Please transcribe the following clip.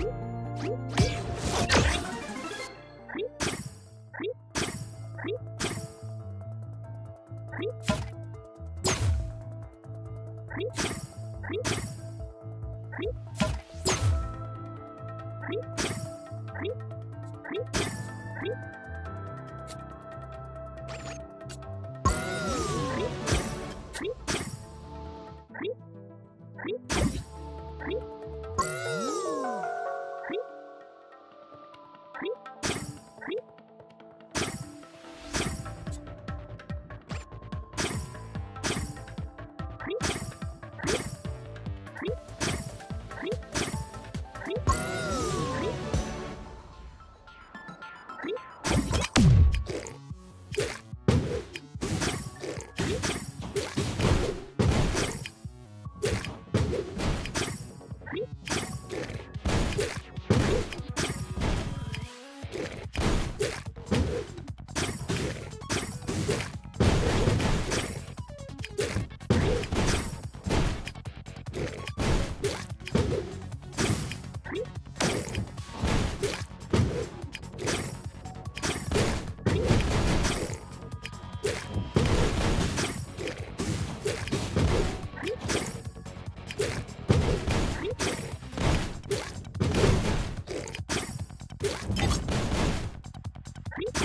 Beep. Bye.